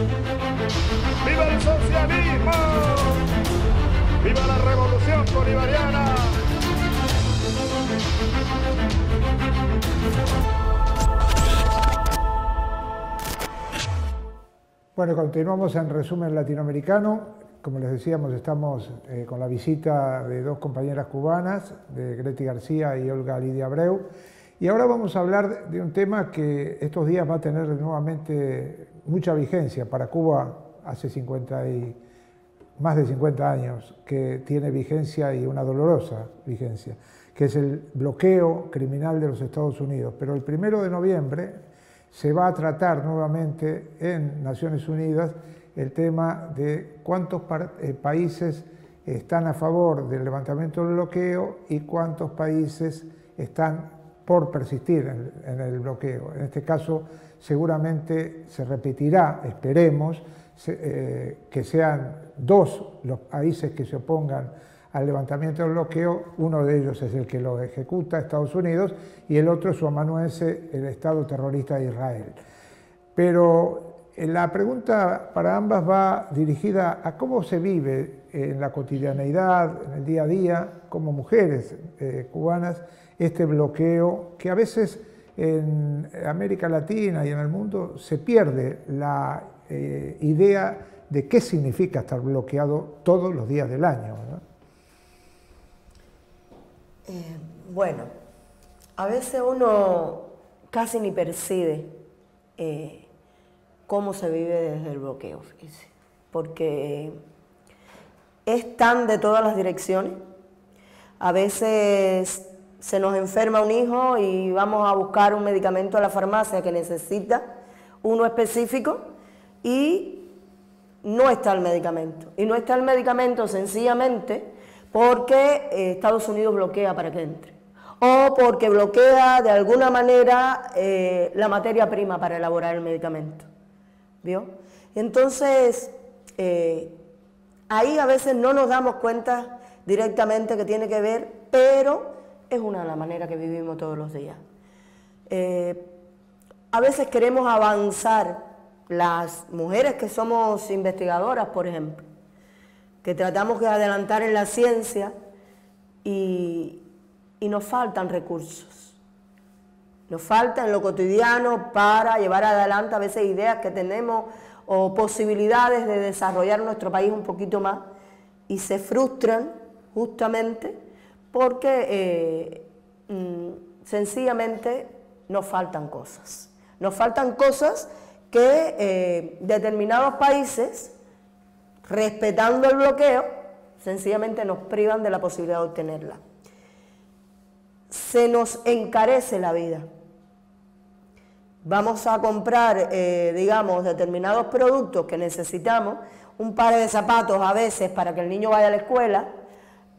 ¡Viva el socialismo! ¡Viva la revolución bolivariana! Bueno, continuamos en resumen latinoamericano. Como les decíamos, estamos eh, con la visita de dos compañeras cubanas, de Greti García y Olga Lidia Abreu. Y ahora vamos a hablar de un tema que estos días va a tener nuevamente mucha vigencia para Cuba hace 50 y más de 50 años que tiene vigencia y una dolorosa vigencia, que es el bloqueo criminal de los Estados Unidos. Pero el primero de noviembre se va a tratar nuevamente en Naciones Unidas el tema de cuántos eh, países están a favor del levantamiento del bloqueo y cuántos países están por persistir en, el bloqueo. En este caso, seguramente se repetirá, esperemos, eh, que sean dos los países que se opongan al levantamiento del bloqueo, uno de ellos es el que lo ejecuta, Estados Unidos, y el otro su amanuense, el Estado terrorista de Israel. Pero eh, la pregunta para ambas va dirigida a cómo se vive en la cotidianeidad, en el día a día, como mujeres eh, cubanas, este bloqueo que a veces en América Latina y en el mundo se pierde la eh, idea de qué significa estar bloqueado todos los días del año. Eh, bueno, a veces uno casi ni percibe eh, cómo se vive desde el bloqueo, porque es tan de todas las direcciones. A veces se nos enferma un hijo y vamos a buscar un medicamento a la farmacia que necesita, uno específico, y no está el medicamento. Y no está el medicamento sencillamente porque eh, Estados Unidos bloquea para que entre. O porque bloquea de alguna manera eh, la materia prima para elaborar el medicamento. ¿Vio? Entonces, eh, ahí a veces no nos damos cuenta directamente que tiene que ver, pero es una de las maneras que vivimos todos los días. Eh, a veces queremos avanzar, las mujeres que somos investigadoras, por ejemplo, que tratamos de adelantar en la ciencia y, y nos faltan recursos. Nos falta en lo cotidiano para llevar adelante a veces ideas que tenemos o posibilidades de desarrollar nuestro país un poquito más y se frustran justamente porque eh, mm, sencillamente nos faltan cosas. Nos faltan cosas que eh, determinados países, respetando el bloqueo, sencillamente nos privan de la posibilidad de obtenerla. Se nos encarece la vida. Vamos a comprar, eh, digamos, determinados productos que necesitamos, un par de zapatos a veces para que el niño vaya a la escuela,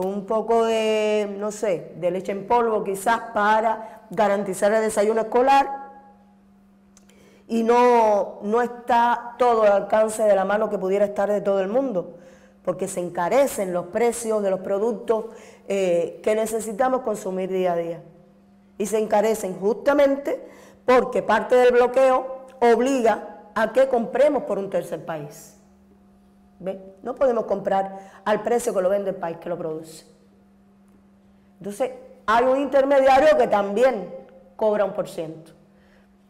un poco de, no sé, de leche en polvo quizás para garantizar el desayuno escolar y no, no está todo al alcance de la mano que pudiera estar de todo el mundo, porque se encarecen los precios de los productos eh, que necesitamos consumir día a día. Y se encarecen justamente porque parte del bloqueo obliga a que compremos por un tercer país. No podemos comprar al precio que lo vende el país que lo produce. Entonces, hay un intermediario que también cobra un por ciento.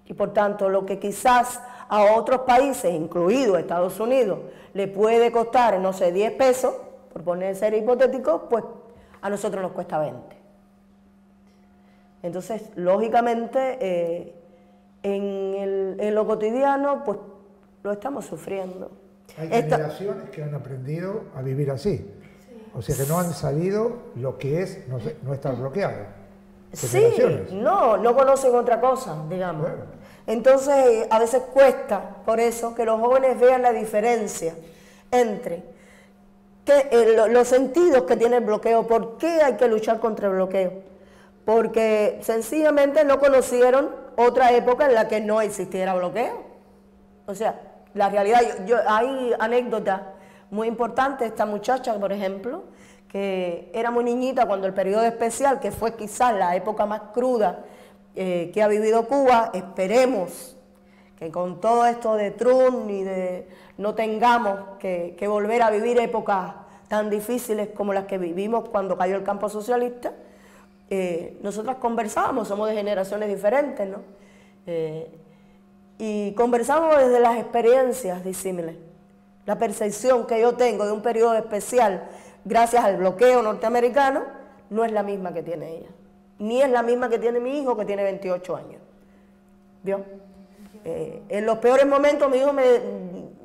Y por tanto, lo que quizás a otros países, incluido Estados Unidos, le puede costar, no sé, 10 pesos, por poner ser hipotético, pues a nosotros nos cuesta 20. Entonces, lógicamente, eh, en, en lo cotidiano, pues lo estamos sufriendo. Hay generaciones que han aprendido a vivir así. O sea que no han sabido lo que es no, estar bloqueado. Sí, no, no conocen otra cosa, digamos. Entonces, a veces cuesta, por eso, que los jóvenes vean la diferencia entre que, eh, los sentidos que tiene el bloqueo, por qué hay que luchar contra el bloqueo. Porque sencillamente no conocieron otra época en la que no existiera bloqueo. O sea, la realidad, hay anécdotas muy importantes, esta muchacha, por ejemplo, que era muy niñita cuando el periodo especial, que fue quizás la época más cruda eh, que ha vivido Cuba, esperemos que con todo esto de Trump y de no tengamos que, volver a vivir épocas tan difíciles como las que vivimos cuando cayó el campo socialista, eh, nosotras conversábamos, somos de generaciones diferentes, ¿no? Eh, y conversamos desde las experiencias disímiles, la percepción que yo tengo de un periodo especial gracias al bloqueo norteamericano no es la misma que tiene ella, ni es la misma que tiene mi hijo que tiene 28 años. ¿Vio? Eh, en los peores momentos, mi hijo me,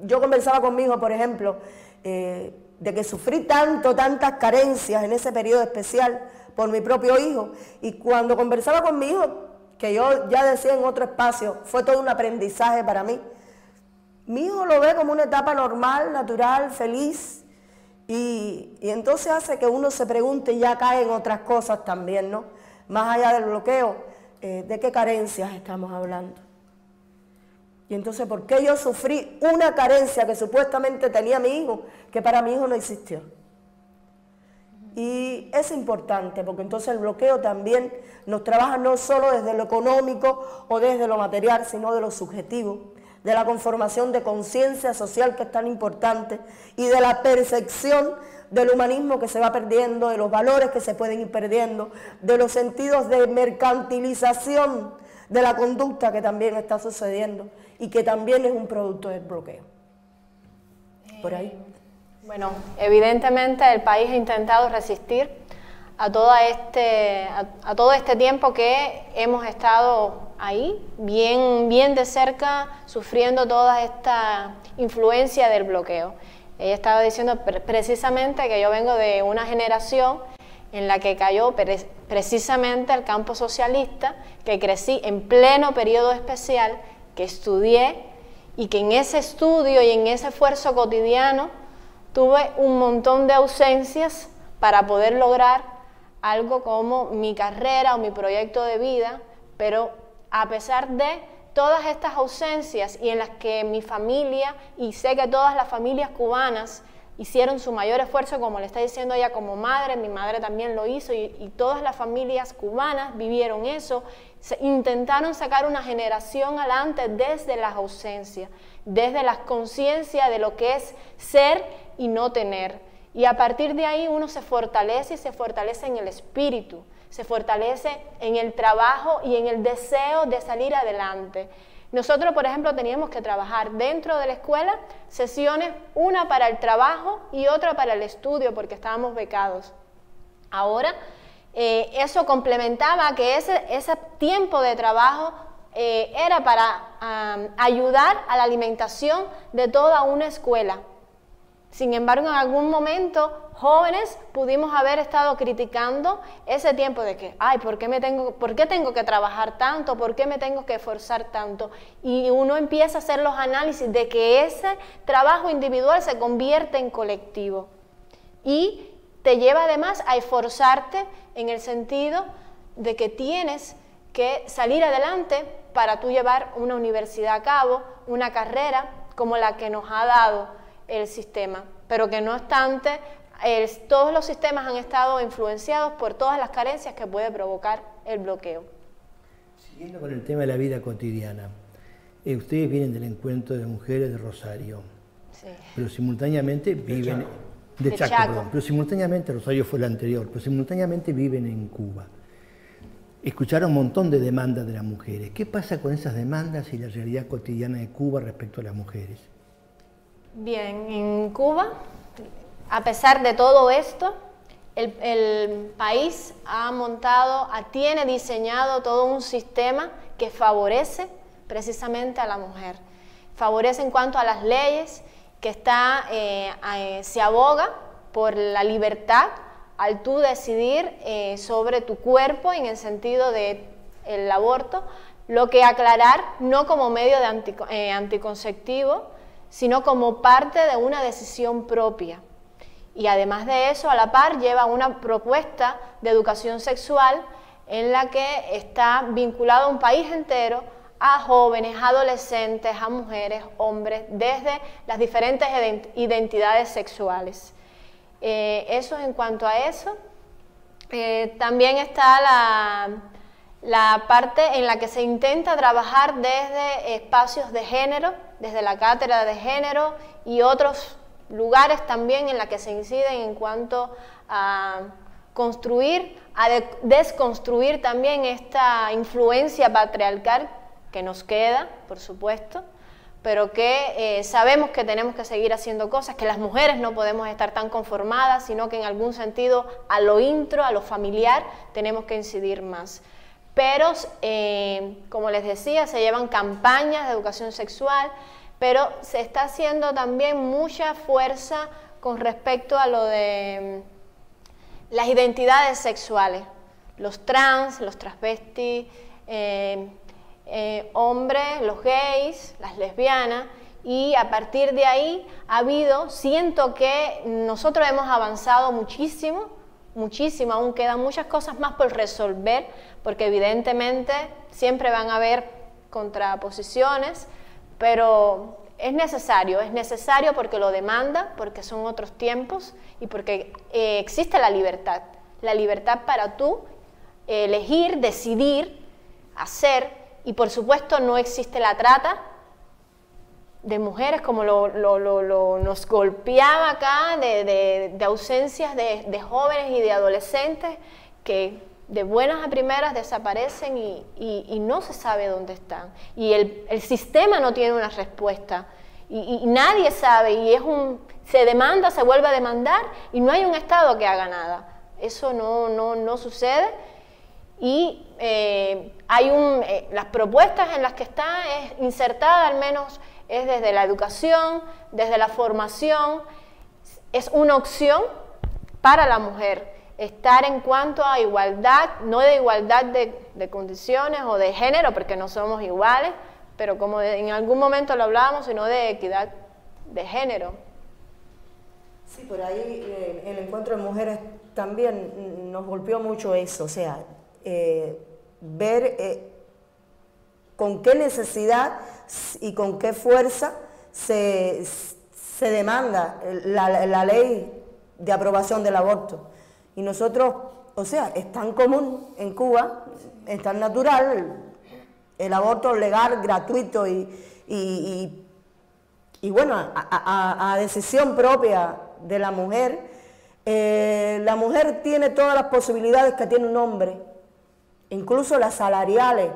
yo conversaba con mi hijo, por ejemplo, eh, de que sufrí tanto, tantas carencias en ese periodo especial por mi propio hijo. Y cuando conversaba con mi hijo, que yo ya decía en otro espacio, fue todo un aprendizaje para mí. Mi hijo lo ve como una etapa normal, natural, feliz, y, entonces hace que uno se pregunte y ya cae en otras cosas también, ¿no? Más allá del bloqueo, eh, ¿de qué carencias estamos hablando? Y entonces, ¿por qué yo sufrí una carencia que supuestamente tenía mi hijo, que para mi hijo no existió? Y es importante porque entonces el bloqueo también nos trabaja no solo desde lo económico o desde lo material, sino de lo subjetivo, de la conformación de conciencia social que es tan importante y de la percepción del humanismo que se va perdiendo, de los valores que se pueden ir perdiendo, de los sentidos de mercantilización de la conducta que también está sucediendo y que también es un producto del bloqueo. Por ahí. Bueno, evidentemente el país ha intentado resistir a, este, a, todo este tiempo que hemos estado ahí, bien, bien de cerca, sufriendo toda esta influencia del bloqueo. Ella estaba diciendo precisamente que yo vengo de una generación en la que cayó precisamente el campo socialista, que crecí en pleno periodo especial, que estudié y que en ese estudio y en ese esfuerzo cotidiano tuve un montón de ausencias para poder lograr algo como mi carrera o mi proyecto de vida, pero a pesar de todas estas ausencias y en las que mi familia, y sé que todas las familias cubanas hicieron su mayor esfuerzo, como le está diciendo ella como madre, mi madre también lo hizo, y, todas las familias cubanas vivieron eso, intentaron sacar una generación adelante desde las ausencias, desde la conciencia de lo que es ser y no tener. Y a partir de ahí uno se fortalece y se fortalece en el espíritu, se fortalece en el trabajo y en el deseo de salir adelante. Nosotros, por ejemplo, teníamos que trabajar dentro de la escuela sesiones, una para el trabajo y otra para el estudio, porque estábamos becados. Ahora, eh, eso complementaba que ese, ese tiempo de trabajo eh, era para ayudar a la alimentación de toda una escuela. Sin embargo, en algún momento, jóvenes pudimos haber estado criticando ese tiempo de que, ay, ¿por qué, me tengo, ¿por qué tengo que trabajar tanto? ¿Por qué me tengo que esforzar tanto? Y uno empieza a hacer los análisis de que ese trabajo individual se convierte en colectivo. Y te lleva además a esforzarte en el sentido de que tienes que salir adelante para tú llevar una universidad a cabo, una carrera como la que nos ha dado el sistema, pero que no obstante, todos los sistemas han estado influenciados por todas las carencias que puede provocar el bloqueo. Siguiendo con el tema de la vida cotidiana, eh, ustedes vienen del encuentro de mujeres de Rosario, pero simultáneamente viven... De Chaco, pero simultáneamente, Rosario fue el anterior, pero simultáneamente viven en Cuba. Escucharon un montón de demandas de las mujeres. ¿Qué pasa con esas demandas y la realidad cotidiana de Cuba respecto a las mujeres? Bien, en Cuba, a pesar de todo esto, el, país ha montado, tiene diseñado todo un sistema que favorece precisamente a la mujer. Favorece en cuanto a las leyes, que está, eh, eh, se aboga por la libertad al tú decidir eh, sobre tu cuerpo en el sentido del el aborto, lo que aclarar no como medio de anticonceptivo, sino como parte de una decisión propia. Y además de eso, a la par lleva una propuesta de educación sexual en la que está vinculado un país entero a jóvenes, adolescentes, a mujeres, hombres, desde las diferentes identidades sexuales. Eh, eso en cuanto a eso. Eh, también está la parte en la que se intenta trabajar desde espacios de género, desde la cátedra de género y otros lugares también en la que se inciden en cuanto a construir, a desconstruir también esta influencia patriarcal que nos queda, por supuesto, pero que eh, sabemos que tenemos que seguir haciendo cosas, que las mujeres no podemos estar tan conformadas, sino que en algún sentido a lo intro, a lo familiar, tenemos que incidir más. Pero, eh, como les decía, se llevan campañas de educación sexual, pero se está haciendo también mucha fuerza con respecto a lo de mm, las identidades sexuales, los trans, los transvestis, eh, eh, hombres, los gays, las lesbianas, y a partir de ahí ha habido, siento que nosotros hemos avanzado muchísimo, muchísimo, aún quedan muchas cosas más por resolver, porque evidentemente siempre van a haber contraposiciones, pero es necesario, es necesario porque lo demanda, porque son otros tiempos y porque eh, existe la libertad, la libertad para tú elegir, decidir, hacer, y por supuesto no existe la trata de mujeres como lo, nos golpeaba acá, de, ausencias de, jóvenes y de adolescentes que de buenas a primeras desaparecen y, no se sabe dónde están. Y el, sistema no tiene una respuesta. Y, nadie sabe, y es un, se demanda, se vuelve a demandar, y no hay un Estado que haga nada. Eso no, no, no sucede. Y eh, hay un, eh, las propuestas en las que está es insertada al menos es desde la educación, desde la formación, es una opción para la mujer estar en cuanto a igualdad, no de igualdad de, condiciones o de género, porque no somos iguales, pero como en algún momento lo hablábamos, sino de equidad de género. Sí, por ahí eh, el encuentro de mujeres también nos golpeó mucho eso, o sea, eh, ver eh, con qué necesidad y con qué fuerza se, demanda la, ley de aprobación del aborto. Y nosotros, o sea, es tan común en Cuba, es tan natural el aborto legal, gratuito y, y, bueno, a, decisión propia de la mujer. Eh, la mujer tiene todas las posibilidades que tiene un hombre, incluso las salariales.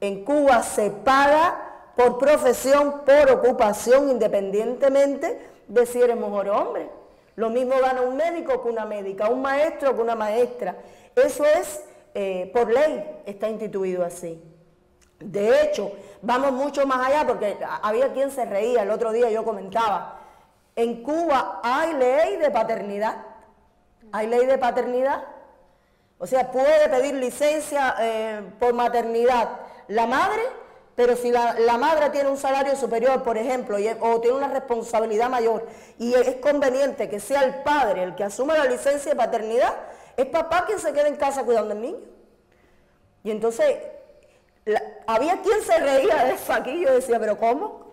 En Cuba se paga por profesión, por ocupación, independientemente de si eres mujer o hombre. Lo mismo gana un médico que una médica, un maestro que una maestra. Eso es eh, por ley, está instituido así. De hecho, vamos mucho más allá porque había quien se reía, el otro día yo comentaba, en Cuba hay ley de paternidad, hay ley de paternidad, o sea, puede pedir licencia eh, por maternidad la madre, pero si la, madre tiene un salario superior, por ejemplo, o tiene una responsabilidad mayor, y es conveniente que sea el padre el que asuma la licencia de paternidad, es papá quien se queda en casa cuidando al niño. Y entonces, había quien se reía de eso aquí, yo decía, pero ¿cómo?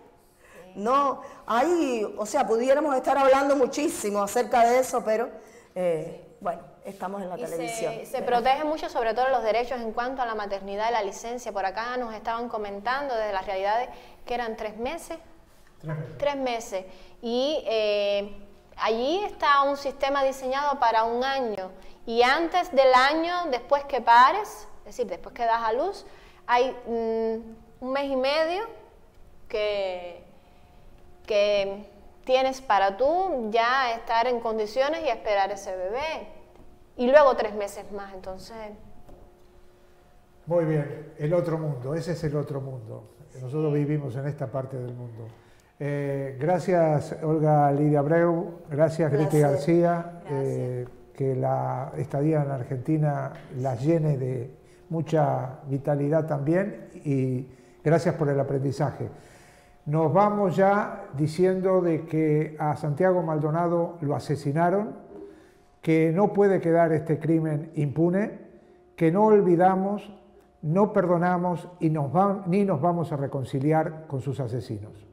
No, ahí, o sea, pudiéramos estar hablando muchísimo acerca de eso, pero eh, bueno estamos en la televisión. Se, protege mucho sobre todo los derechos en cuanto a la maternidad y la licencia. Por acá nos estaban comentando desde las realidades que eran tres meses. Tres meses. Y eh, allí está un sistema diseñado para un año. Y antes del año, después que pares, es decir, después que das a luz, hay mm, un mes y medio que, que tienes para tú ya estar en condiciones y esperar ese bebé y luego tres meses más, entonces... Muy bien, el otro mundo, ese es el otro mundo. Nosotros vivimos en esta parte del mundo. Eh, gracias Olga Lidia Abreu, gracias Grete García, eh, que la estadía en Argentina las llene de mucha vitalidad también y gracias por el aprendizaje. Nos vamos ya diciendo de que a Santiago Maldonado lo asesinaron, que no puede quedar este crimen impune, que no olvidamos, no perdonamos y ni nos vamos a reconciliar con sus asesinos.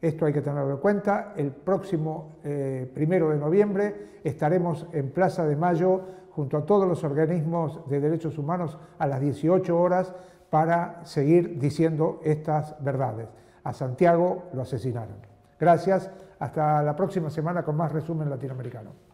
Esto hay que tenerlo en cuenta. El próximo eh, primero de noviembre estaremos en Plaza de Mayo junto a todos los organismos de derechos humanos a las 18 horas para seguir diciendo estas verdades. A Santiago lo asesinaron. Gracias. Hasta la próxima semana con más resumen latinoamericano.